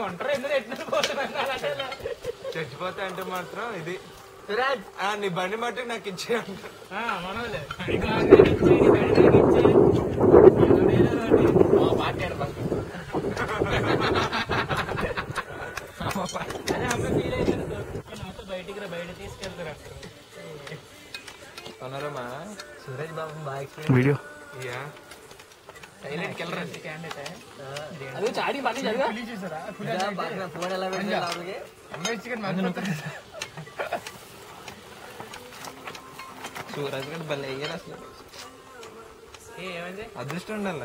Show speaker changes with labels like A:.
A: ఒంటరి ఎందుకు ఎట్టు పోతున్నాను అలాగే
B: చచ్చిపోతా అంటే మాత్రం ఇది
C: సురాజ్
B: ఆ, నీ బండి మట్టుకు నాకు ఇచ్చే
A: మనోలే
C: మాట్లాడు పక్క
A: అదే అప్పుడు ఫీల్ అవుతుంది నాతో బయటికి రా బయట తీసుకెళ్తారు
B: పనరమా
C: సురేష్ బాబు బాగా ఎక్స్పీరియన్స్
D: వీడియో
B: ఇయా
C: సైలెంట్ కెళ్ళరండి
A: క్యాండిడేట్
C: अरे चाडी पाणी झालं खुलीची सर खुल्या बाजूला
B: थोड्या लागेल लागले आंबे चिकन
A: मागून
B: सूरजगड भले येत असलं हे म्हणजे अदृष्ट नाही